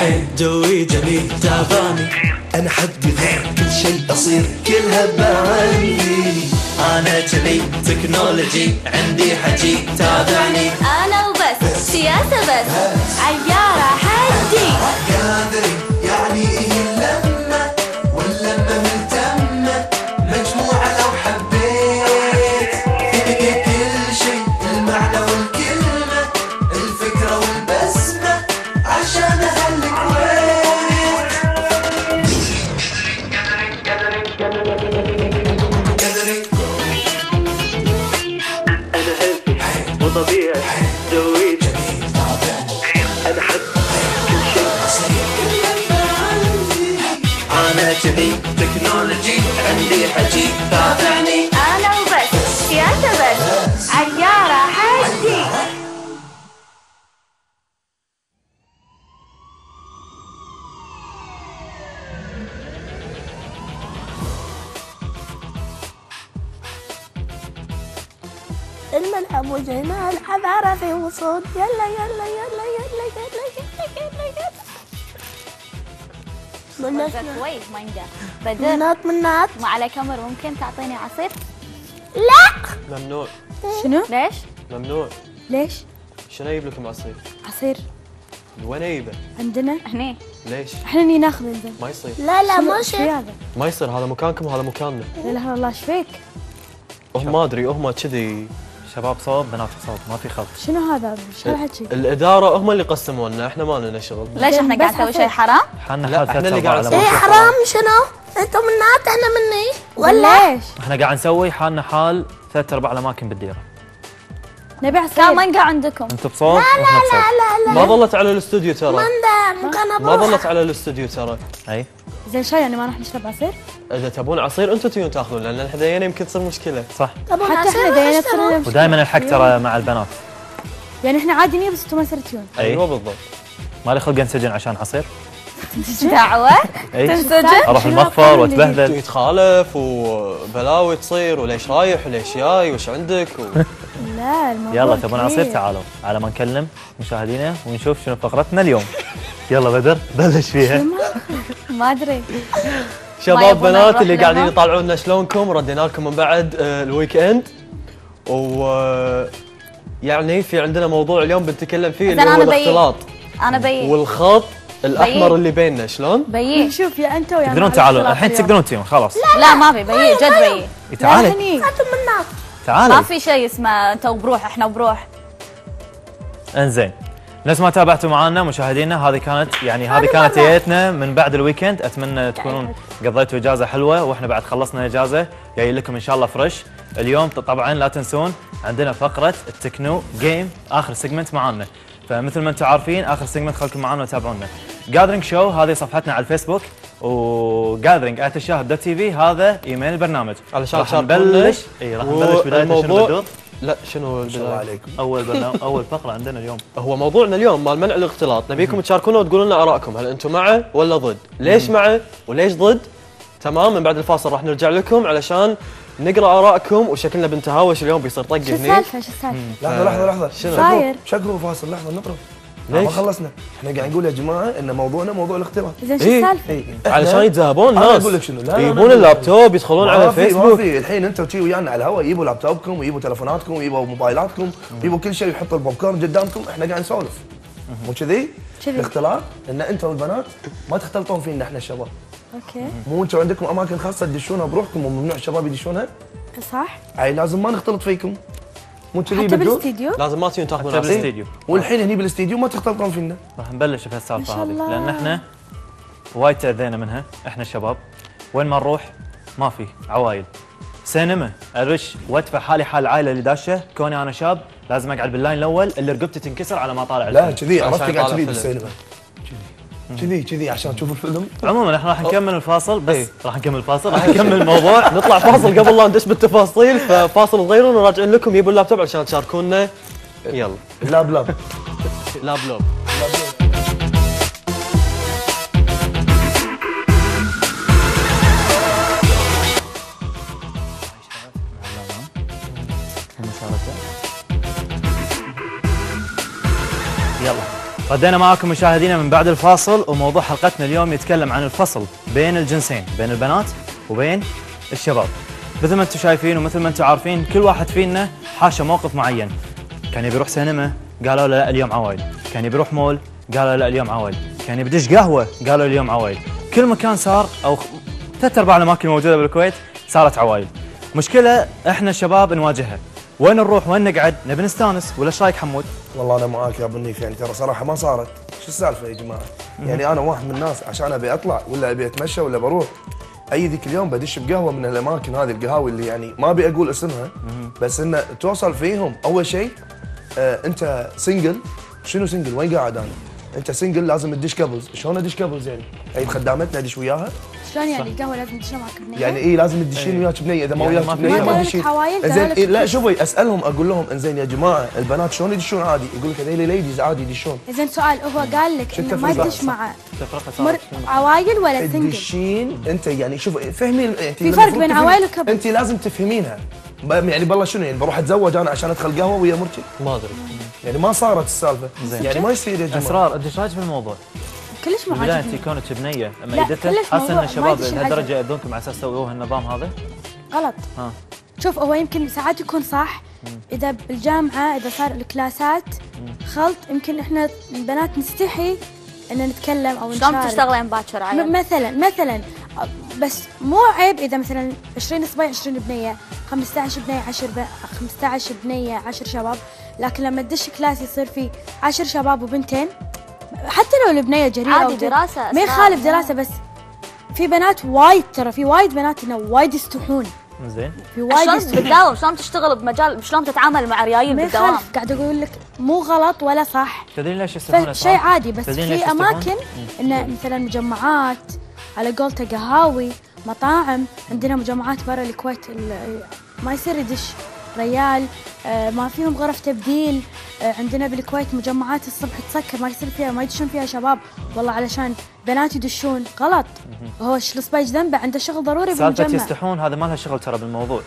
حيل جوي جميل تابعني أنا حدي غير كل شيء أصير. كلها بعندي أنا كذي تكنولوجي. عندي حكي تابعني أنا وبس. سياسة بس. عيارة حدي. قادري يعني إيه؟ جوي جميل أنا حد كل شيء. أنا كذي تكنولوجي عندي حكي تابعني أنا وبس. سياسة بس. عيارة الملعب وجهنا الحضارة في وصول يلا يلا يلا يلا يلا يلا يلا يلا. منات كويس مانجا بدر منات منات ما عليك أمر ممكن تعطيني عصير؟ لا. ممنوع. شنو؟ ليش؟ ممنوع. ليش؟ شنو أجيب لكم عصير؟ عصير. وين أجيبه؟ عندنا. هني ليش؟ إحنا ني ناخذ انزين ما يصير. لا لا شيء. هذا؟ ما يصير هذا مكانكم وهذا مكاننا. لا اله الا الله إيش فيك؟ هم ما أدري هم كذي. شباب صوب بنات صوب ما في خلط شنو هذا؟ إيش هالحكي؟ الإدارة هم اللي قسموا لنا إحنا ما لنا شغل. ليش إحنا قاعد نسوي شيء. حرام؟ حنا لا، إحنا اللي قاعد نسوي إيه بعض. حرام شنو؟ أنتم منات أنا مني. ولا ليش؟ إحنا قاعد نسوي حالنا حال ثلاث ارباع الاماكن بالديرة. نبي عصير كان مانجا عندكم. انت بصوب وإحنا بصوب لا لا ما ظلت على الاستوديو ترى. ما ظلت على الاستوديو ترى. أي. زين شاي يعني ما راح نشرب عصير؟ إذا تبون عصير أنتم تجون تأخذون لأن إحنا دينا يمكن تصير مشكلة. صح. تبون حتى إحنا دينا. تصير نفس- ودائما الحق ترى مع البنات. يعني إحنا عادي نية بس أنتم ما يصير أي. أيوه بالضبط. ما لي خلق انسجن عشان عصير؟ دعوة. تنسجن أروح المخفر اللي واتبهذل يتخالف وبلاوي تصير وليش رايح وليش جاي وش عندك و... لا الموضوع يلا تبون عصير. تعالوا. على ما نكلم مشاهدينا ونشوف شنو فقرتنا اليوم. يلا بدر بلش فيها. ما أدري. شباب بنات اللي قاعدين لهم؟ يطالعون لنا شلونكم؟ ردينا لكم من بعد آه، ال weekend. و آه، يعني في عندنا موضوع اليوم بنتكلم فيه اللي هو. الاختلاط. أنا بيي. والخط الأحمر. اللي بيننا شلون؟ بيي. شوف يا أنت ويا تقدرون تعالوا. الحين تقدرون تجون خلاص. لا ما بي بيي جد بيي. لا تعالي. أنتم ما تعالي. في شيء اسمه أنت وبروح إحنا وبروح. إنزين. نفس ما تابعتوا معنا مشاهدينا هذه كانت يعني هذه كانت جيتنا من بعد ال weekend. أتمنى تكونون قضيتوا إجازة حلوة وإحنا بعد خلصنا إجازة. جاي لكم إن شاء الله fresh. اليوم طبعا لا تنسون عندنا فقرة ال techno game آخر segment معانا. فمثل ما أنتم عارفين آخر segment خلكم معانا وتابعونا. Gathering Show هذه صفحتنا على الفيسبوك. و Gathering الشاهد dot TV هذا إيميل البرنامج. علشان راح. نبلش. إي راح نبلش بداية بدور؟ لا شنو الله البداية؟ عليكم أول برنامج أول فقرة عندنا اليوم هو موضوعنا اليوم مال منع الاختلاط نبيكم تشاركونا وتقولون لنا آرائكم هل أنتم معه ولا ضد؟ ليش معه وليش ضد؟ تمام من بعد الفاصل راح نرجع لكم علشان نقرأ آرائكم وشكلنا بنتهاوش اليوم بيصير طق شو هني السالفة شو السالفة؟ لحظة لحظة لحظة شنو؟ صاير؟ شكروا فاصل لحظة نقرأ ليش؟ ما خلصنا. إحنا قاعد نقول يا جماعة إن موضوعنا موضوع الاختلاط زين شو إيه. السالفة؟ اي علشان يتذهبون أنا ناس. أقول لك شنو، يجيبون. اللابتوب يدخلون على في ما الفيسبوك في الحين أنتم تجي ويانا على الهواء يجيبوا لابتوبكم ويجيبوا تلفوناتكم ويجيبوا موبايلاتكم ويجيبوا كل شيء ويحطوا البوب كورن قدامكم. إحنا قاعد نسولف. مو كذي؟ كذي. الاختلاط إن أنتم والبنات ما تختلطون فينا إحنا الشباب. okay. مو أنتم عندكم أماكن خاصة تدشونها بروحكم وممنوع الشباب يدشونها؟ صح؟ أي لازم ما نختلط فيكم. مو كذي حتى بالاستديو؟ لازم ما تجون تاخذون حتى بالاستديو والحين هني بالاستديو ما تختلطون فينا راح نبلش بهالسالفه هذه. لأن إحنا وايد تأذينا منها إحنا الشباب وين ما نروح ما في عوايد سينما ارش وأدفع حالي حال العائله اللي داشة كوني أنا شاب لازم أقعد باللاين الأول اللي رقبتي تنكسر على ما طالع لا. كذي عرفت قاعد كذي. بالسينما كذي كذي عشان تشوف الفيلم. عموما إحنا راح نكمل الفاصل بس إيه. راح نكمل الفاصل راح نكمل الموضوع. نطلع فاصل قبل لا ندش بالتفاصيل ففاصل صغير وراجعين لكم. يبوا اللابتوب علشان تشاركونا. يلا. لاب لاب. لاب لاب. ردينا معاكم مشاهدينا من بعد الفاصل وموضوع حلقتنا اليوم يتكلم عن الفصل بين الجنسين بين البنات وبين الشباب. مثل ما أنتم شايفين ومثل ما أنتم عارفين كل واحد فينا حاشا موقف معين. كان يبي يروح سينما؟ قالوا له لا اليوم عوايد. كان يبي يروح مول؟ قالوا له اليوم عوايد. كان يبي يدش قهوة؟ قالوا اليوم عوايد. كل مكان صار أو ثلاث أرباع الأماكن الموجودة بالكويت صارت عوايد. مشكلة إحنا الشباب نواجهها. وين نروح وين نقعد؟ نبي نستانس ولا إيش رايك حمود؟ والله أنا معاك يا أبو النيف يعني ترى صراحة ما صارت. شو السالفة يا جماعة؟ يعني أنا واحد من الناس عشان أبي أطلع ولا أبي أتمشى ولا بروح أي ذيك اليوم بدش بقهوة من الأماكن هذه القهاوي اللي يعني ما أبي أقول اسمها بس إنه توصل فيهم. أول شيء آه أنت single شنو single وين قاعد أنا؟ انت single لازم تدش couples شلون ادش couples يعني اي خدامتنا ادش وياها؟ شلون يعني؟ القهوه لازم تشرب معك بنيه يعني إيه لازم تدشين وياك بنيه إذا ما يعني وياك بنيه ما تدشين. زين إيه لا تدش. شوفي أسألهم أقول لهم إنزين يا جماعة البنات شلون يدشون؟ عادي. يقول لك هذيلي ladies عادي يدشون. زين سؤال هو قال لك إنه ما؟ تدش مع مر... عوايل ولا single تدشين أنت يعني شوف فهمي أنت في فرق بين عوائل و couple. أنت لازم تفهمينها. ب- يعني بالله شنو يعني؟ بروح أتزوج أنا عشان أدخل قهوة ويا مرتي؟ ما أدري. يعني ما صارت السالفة. يعني ما يصير يا جماعة. أسرار أنت إيش رايك بالموضوع؟ كلش ما عاجبني انت كونك بنيه لما يدته حاسه ان الشباب. لهالدرجه ياذونكم على أساس تسووا النظام هذا؟ غلط. ها. شوف هو يمكن ساعات يكون صح. إذا بالجامعة إذا صار الكلاسات خلط. يمكن إحنا البنات نستحي إن نتكلم أو شلون نشارك. تشتغلين باكر عيل؟ مثلا مثلا. بس مو عيب إذا مثلا 20 صبي 20 بنية 15 بنية 10 ب... 15 بنية 10 شباب. لكن لما تدش class يصير في 10 شباب وبنتين حتى لو البنية جريئه عادي دراسة، ما. يخالف دراسة بس. في بنات وايد ترى في وايد بنات إنه وايد يستحون. زين. في وايد شلون بتداوم؟ شلون تشتغل بمجال؟ شلون تتعامل مع ريايل بالدوام قاعد أقول لك مو غلط ولا صح. تدرين ليش يستحون شيء عادي بس في؟ أماكن إنه مثلا مجمعات على قولته قهاوي مطاعم عندنا مجمعات برا الكويت ال- ما يصير يدش. ريال آه، ما فيهم غرف تبديل آه، عندنا بالكويت مجمعات الصبح تسكر ما يصير فيها ما يدشون فيها شباب. والله علشان بنات يدشون غلط. هو الصبيج ذنبه عنده شغل ضروري سالفة بالمجمع. يستحون هذا ما لها شغل ترى بالموضوع.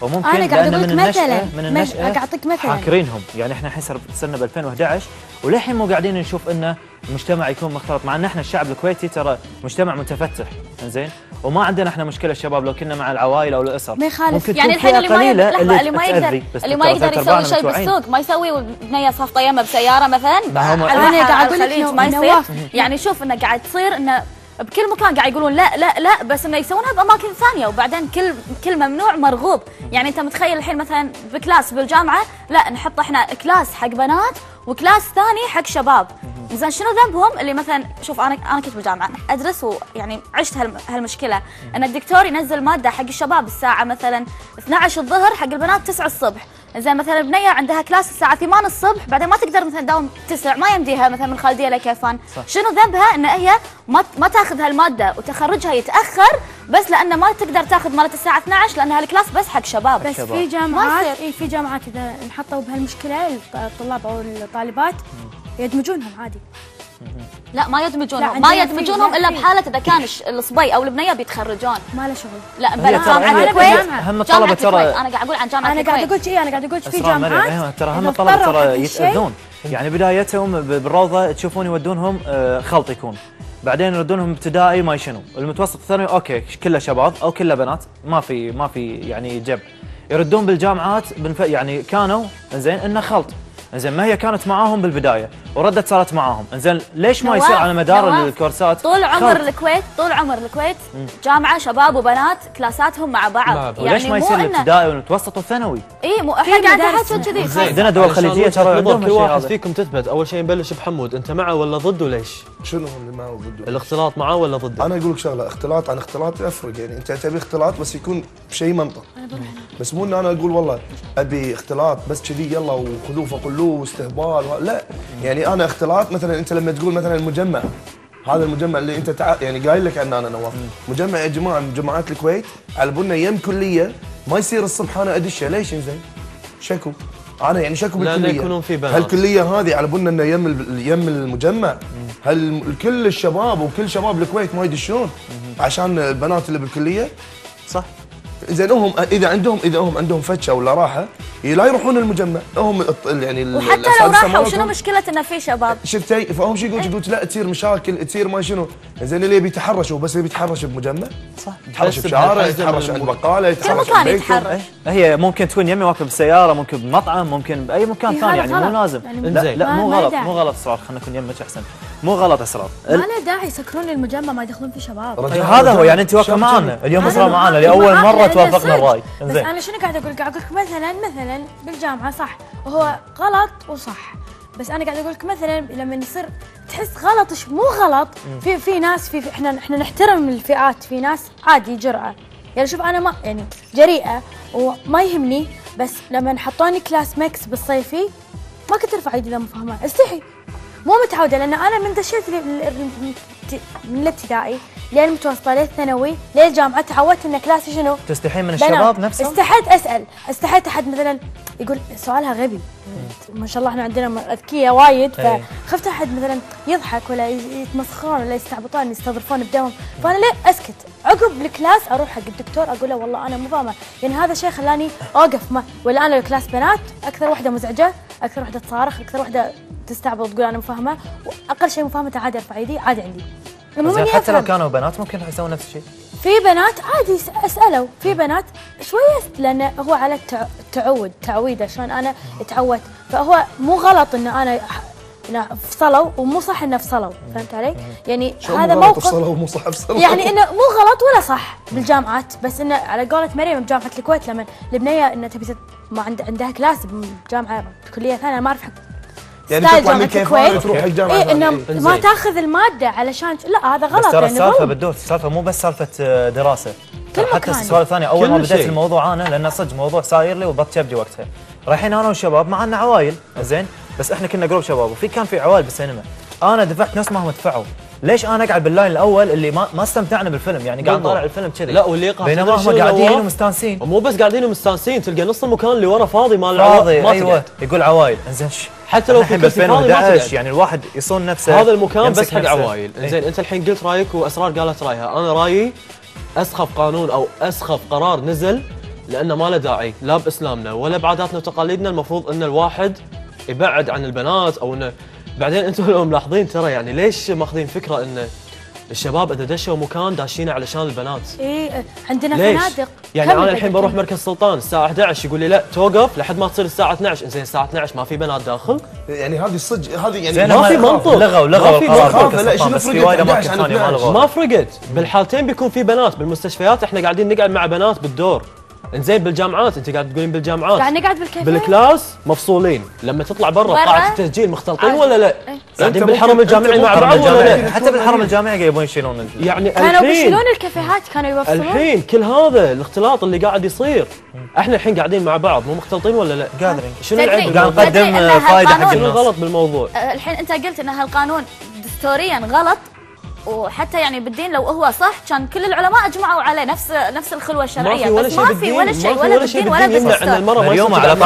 وممكن أنا قاعد من لك مثلاً. من النشأة قاعد أعطيك مثلاً. حاكرينهم يعني إحنا الحين صرنا ب 2011 وللحين مو قاعدين نشوف انه المجتمع يكون مختلط مع إن إحنا الشعب الكويتي ترى مجتمع متفتح زين وما عندنا إحنا مشكلة الشباب لو كنا مع العوائل أو الأسر ما يخالف. ممكن يعني تكون الحين اللي ما يقدر اللي ما يقدر اللي ما يقدر يسوي شيء. بالسوق ما يسوي والبنيه صف طيمه بسياره مثلا البحر، قاعد أقول لك ما يصير. يعني شوف إنه قاعد تصير إنه بكل مكان قاعد يقولون لا لا لا بس إنه يسوونها بأماكن ثانية. وبعدين كل كل ممنوع مرغوب. يعني أنت متخيل الحين مثلا ب class بالجامعة لا نحط إحنا كلاس حق بنات و class ثاني حق شباب. زين شنو ذنبهم؟ اللي مثلا شوف أنا أنا كنت بالجامعة أدرس ويعني عشت هالم- هالمشكلة. إن الدكتور ينزل مادة حق الشباب الساعة مثلا 12 الظهر حق البنات 9 الصبح. زين مثلا البنيه عندها class الساعة 8 الصبح بعدين ما تقدر مثلا تداوم 9 ما يمديها مثلا من خالدية لكيفان شنو ذنبها؟ إن هي ما ما تاخذ هالمادة وتخرجها يتأخر بس لأن ما تقدر تاخذ مالت الساعة 12 لأن هال class بس حق شباب. بس. في جامعات. إي في جامعات إذا انحطوا بهالمشكلة الط- الطلاب أو الطالبات يدمجونهم عادي. لا ما لا، يدمجونهم ما يدمجونهم لا، إلا. بحالة إذا كان الصبي أو البنيه بيتخرجون. ما له شغل. لا بلا جامعة الكويت هم الطلبة ترى- أنا قاعد أقول عن جامعة أنا قاعد أقول شيء أنا قاعد أقول في جامعات ترى هم الطلبة ترى يتأذون. يعني بدايتهم بالروضة تشوفون يودونهم آه، خلط يكون. بعدين يردونهم ابتدائي ما يشنو المتوسط الثانوي okay كله شباب أو كله بنات. ما في ما في يعني جب يردون بالجامعات بنف... يعني كانوا زين إنه خلط. زين ما هي كانت معاهم بالبداية؟ وردت صارت معاهم. زين ليش ما يصير على مدار الكورسات؟ طول عمر؟ الكويت طول عمر الكويت جامعة شباب وبنات كلاساتهم مع بعض, بعض. وليش ما يصير الابتدائي والمتوسط والثانوي؟ إي مو إحنا قاعد نحكي كذي عندنا دول خليجية ترى عندهم كل واحد فيكم تثبت. أول شيء نبلش بحمود. أنت معه ولا ضد وليش؟ شنو اللي معه ضده الاختلاط معه ولا ضده؟ أنا أقول لك شغلة اختلاط عن اختلاط يفرق. يعني أنت تبي اختلاط بس يكون بشيء منطق. بس مو ان أنا أقول والله أبي اختلاط بس كذي يلا وخذوه فقلوه. واستهبال وه- لا. يعني أنا اختلاط مثلا أنت لما تقول مثلا المجمع هذا المجمع اللي أنت تع... يعني قايل لك عنه أنا نواف. مجمع يا جماعة من جامعات الكويت على بالنا يم كلية ما يصير الصبح أنا ادشه ليش زين؟ شكو. أنا يعني شكو بالكلية. يكونون في بنات. هالكلية هذه على بالنا إنه يم ال- يم المجمع. هل كل الشباب وكل شباب الكويت ما يدشون؟ عشان البنات اللي بالكلية؟ صح. زين هم إذا عندهم إذا هم عندهم فتشة ولا راحة لا يروحون المجمع هم يعني وحتى لو راحوا شنو مشكلة إنه في شباب شفتي فهم شو يقول يقول لا تصير مشاكل تصير ما شنو زين اللي يبي يتحرش هو بس يبي يتحرش بمجمع صح يتحرش بشارع يتحرش عند. بقالة في يتحرش مكان عند بيته. يتحرش هي ممكن تكون يمي واقفة بالسياره ممكن بمطعم ممكن بأي مكان إيه، ثاني يعني مو. لازم يعني لا. لا مو غلط. مو غلط اسرار خلينا نكون يمك أحسن مو غلط أسرار. ما له داعي يسكرون المجمع ما يدخلون فيه شباب. رجال- إيه، هذا هو يعني أنت واقفه جميل. اليوم اسرار معانا معاك- لأول مرة توافقنا. الرأي. بس أنا شنو قاعد أقول؟ قاعد أقول لك مثلا مثلا بالجامعة صح وهو غلط وصح. بس أنا قاعد أقول لك مثلا لما يصير تحس غلط مو غلط. في في ناس في في- إحنا إحنا نحترم الفئات في ناس عادي جرأة. يعني شوف أنا ما يعني جريئة وما يهمني بس لما حطوني class mix بالصيفي ما كنت أرفع إيدي اذا مو فاهمه استحي. مو متعودة لأن أنا من دشيت من الابتدائي للمتوسطه للثانوي للجامعه تعودت إن كلاسي شنو؟ تستحين من. الشباب نفسهم استحيت أسأل استحيت أحد مثلا يقول سؤالها غبي ما شاء الله إحنا عندنا أذكياء وايد إيه. فخفت أحد مثلا يضحك ولا يتمسخرون ولا يستعبطون يستظرفون بدمهم فأنا ليه أسكت عقب ال class أروح حق الدكتور أقول له والله أنا مو فاهمه يعني هذا الشيء خلاني أوقف ما ولا أنا class بنات أكثر وحدة مزعجة أكثر وحدة تصارخ أكثر وحدة تستعبط تقول أنا مو فاهمه وأقل شيء مو فاهمه عادي ارفع ايدي عادي عندي. المهم حتى لو كانوا بنات ممكن يسوون نفس الشيء. في بنات عادي أسألوا. في بنات شوية لأن هو على التع- التعود تعويده شلون أنا تعودت فهو مو غلط إن أنا فصلوا ومو صح إنه فصلوا فهمت علي؟ يعني هذا مو غلط موقف بصلاة ومو صح بصلاة يعني إنه مو غلط ولا صح بالجامعات بس إنه على قولة مريم بجامعة الكويت لما البنيه انها تبي ما عند عندها class بجامعة كلية ثانية أنا ما أعرف يعني تطلع من الكويت. تروح حق جامعه اي. إنه إيه. ما. تاخذ المادة علشان لا هذا بس غلط ترى يعني السالفة. بالدور السالفة مو بس سالفة آه، دراسة كل حتى مكان. السؤال الثاني أول ما بديت شيء. الموضوع أنا لأن صدق موضوع ساير لي وبط كبدي وقتها رايحين أنا والشباب معنا عوايل زين بس إحنا كنا group شباب وفي كان في عوايل بالسينما أنا دفعت نفس ما هم دفعوا ليش أنا أقعد بال line الأول اللي ما ما استمتعنا بالفيلم يعني قاعد. طالع الفيلم كذي لا واللي بينما هم قاعدين؟ ومستانسين ومو بس قاعدين ومستانسين تلقى نص المكان اللي ورا فاضي مال فاضي ما أيوه. يقول عوايل إنزين حتى لو في كرسي فاضي ما 2011 تقعد. يعني الواحد يصون نفسه هذا المكان بس حق. عوايل إيه. زين أنت الحين قلت رأيك وأسرار قالت رأيها أنا رأيي أسخف قانون أو أسخف قرار نزل لأنه ما له داعي لا بإسلامنا ولا بعاداتنا وتقاليدنا المفروض إن الواحد يبعد عن البنات أو إنه بعدين أنتم لو ملاحظين ترى يعني ليش ماخذين فكرة انه الشباب إذا دشوا مكان داشينه علشان البنات؟ إيه عندنا ليش؟ فنادق. يعني أنا الحين. بروح مركز سلطان الساعة 11 يقول لي لا توقف لحد ما تصير الساعة 12 زين الساعة 12 ما في بنات داخل؟ يعني هذه الصج هذه يعني ما في منطق. لغوا لغوا ما في لا، شنو فرقت؟ في وايد 11 اماكن عن ثانية ما 12 لغوا. ما فرقت. بالحالتين بيكون في بنات بالمستشفيات إحنا قاعدين نقعد مع بنات بالدور. انزين بالجامعات انت قاعد تقولين بالجامعات. قاعد نقعد بالكافيه؟ بال class مفصولين. لما تطلع برا؟ قاعه التسجيل مختلطين عادي. ولا لا؟ إيه. قاعدين بالحرم الجامعي مع بعض ولا لا؟ حتى بالحرم الجامعي قاعد يبون يشيلون يعني كانوا بيشيلون الكافيهات كانوا يوفرون الحين كل هذا الاختلاط اللي قاعد يصير. إحنا الحين قاعدين مع بعض مو مختلطين ولا لا؟ قادرين. شنو العيب؟ قاعد نقدم فائده حق شنو الناس غلط بالموضوع؟ أه، الحين أنت قلت ان هالقانون دستوريا غلط. وحتى يعني بالدين لو هو صح كان كل العلماء أجمعوا عليه نفس نفس الخلوة ما الشرعية. في ولا بس شيء ما في بالدين ولا شيء ولا ولا شيء بالدين ولا بالدين إن بالدستور يصير على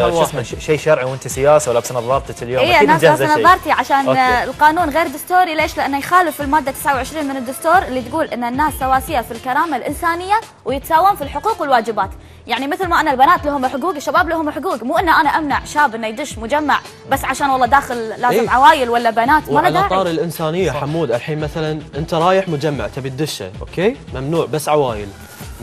طاري شو. اسمه؟ شيء شرعي وأنت سياسة ولابسه نظارتك اليوم؟ اي أنا لابسه شيء. نظارتي عشان okay. آه، القانون غير دستوري. ليش؟ لأنه يخالف المادة 29 من الدستور اللي تقول إن الناس سواسية في الكرامة الإنسانية ويتساوون في الحقوق والواجبات، يعني مثل ما أنا البنات لهم حقوق الشباب لهم حقوق، مو ان أنا أمنع شاب إنه يدش مجمع بس عشان والله داخل لازم إيه. عوايل ولا بنات. ما طار داعي. الإنسانية حمود الحين مثلا أنت رايح مجمع تبي تدشه okay؟ ممنوع بس عوايل.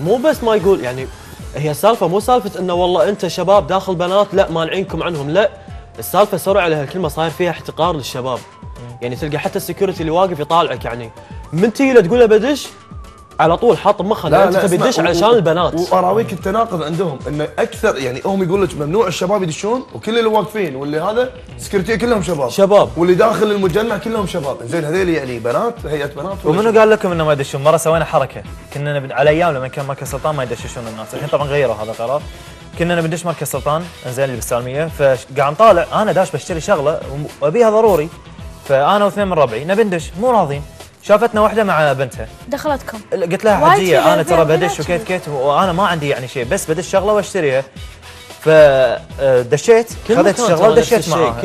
مو بس ما يقول يعني هي السالفه مو سالفة إنه والله أنت شباب داخل بنات لا مانعينكم عنهم لا. السالفة sorry على هالكلمه صاير فيها احتقار للشباب. يعني تلقى حتى ال security اللي واقف يطالعك يعني من تيجي له تقول له بدش على طول حاط لا انت تبي تدش علشان البنات. وأراويك التناقض عندهم إنه أكثر يعني هم يقول لك ممنوع الشباب يدشون وكل اللي واقفين واللي هذا سكرتيه كلهم شباب. شباب. واللي داخل المجمع كلهم شباب. زين هذول يعني بنات هيئة بنات ومنو؟ قال لكم إنه ما يدشون؟ مرة سوينا حركة. كنا نب... على أيام لما كان مركز سلطان ما يدششون الناس، الحين طبعا غيروا هذا القرار. كنا بندش مركز سلطان. انزين اللي بالسالمية. فقاعد نطالع أنا داش بشتري شغلة وأبيها ضروري. فأنا واثنين من ربعي نبي ندش. مو راضين شافتنا واحدة مع بنتها. دخلتكم. قلت لها حجية أنا ترى بدش. وكيت كيت وأنا ما عندي يعني شيء بس بدش شغلة وأشتريها. فدشيت خذيت مكان الشغلة ودشيت معاها